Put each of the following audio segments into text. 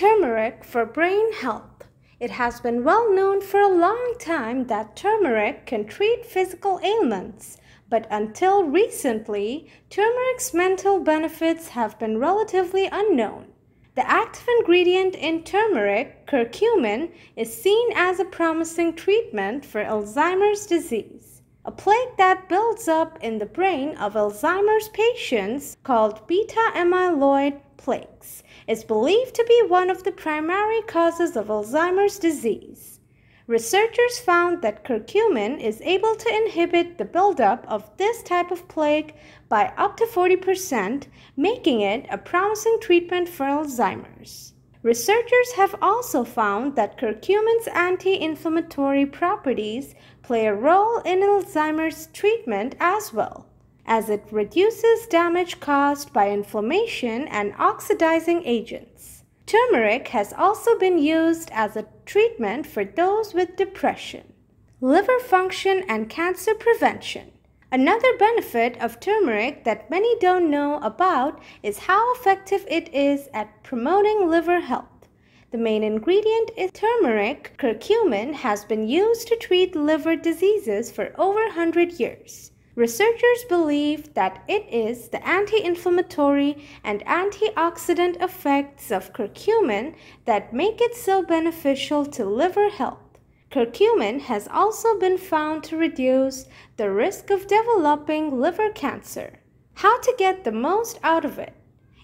turmeric for brain health? It has been well known for a long time that turmeric can treat physical ailments, but until recently, turmeric's mental benefits have been relatively unknown. The active ingredient in turmeric, curcumin, is seen as a promising treatment for Alzheimer's disease, a plaque that builds up in the brain of Alzheimer's patients called beta amyloid plaques is believed to be one of the primary causes of Alzheimer's disease. Researchers found that curcumin is able to inhibit the buildup of this type of plaque by up to 40%, making it a promising treatment for Alzheimer's. Researchers have also found that curcumin's anti-inflammatory properties play a role in Alzheimer's treatment as well as it reduces damage caused by inflammation and oxidizing agents. Turmeric has also been used as a treatment for those with depression. Liver function and cancer prevention. Another benefit of turmeric that many don't know about is how effective it is at promoting liver health. The main ingredient is turmeric. Curcumin has been used to treat liver diseases for over 100 years. Researchers believe that it is the anti-inflammatory and antioxidant effects of curcumin that make it so beneficial to liver health. Curcumin has also been found to reduce the risk of developing liver cancer. How to get the most out of it?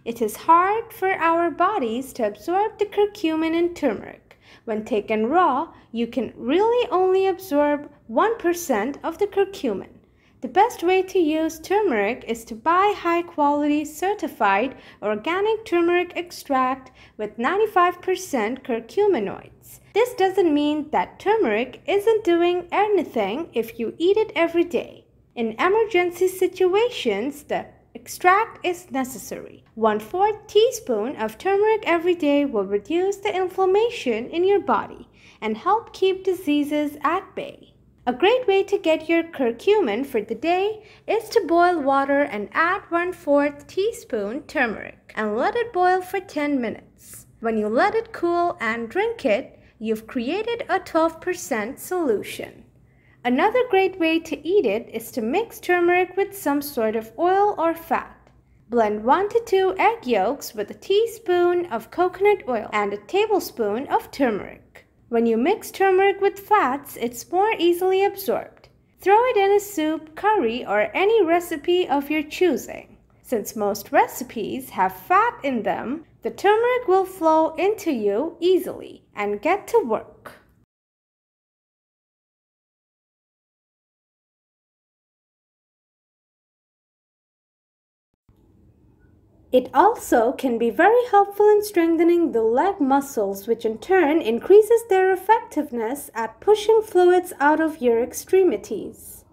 It is hard for our bodies to absorb the curcumin in turmeric. When taken raw, you can really only absorb 1% of the curcumin. The best way to use turmeric is to buy high quality certified organic turmeric extract with 95% curcuminoids. This doesn't mean that turmeric isn't doing anything if you eat it every day. In emergency situations, the extract is necessary. One fourth teaspoon of turmeric every day will reduce the inflammation in your body and help keep diseases at bay. A great way to get your curcumin for the day is to boil water and add 1 4th teaspoon turmeric and let it boil for 10 minutes. When you let it cool and drink it, you've created a 12% solution. Another great way to eat it is to mix turmeric with some sort of oil or fat. Blend 1 to 2 egg yolks with a teaspoon of coconut oil and a tablespoon of turmeric. When you mix turmeric with fats, it's more easily absorbed. Throw it in a soup, curry, or any recipe of your choosing. Since most recipes have fat in them, the turmeric will flow into you easily and get to work. It also can be very helpful in strengthening the leg muscles, which in turn increases their effectiveness at pushing fluids out of your extremities.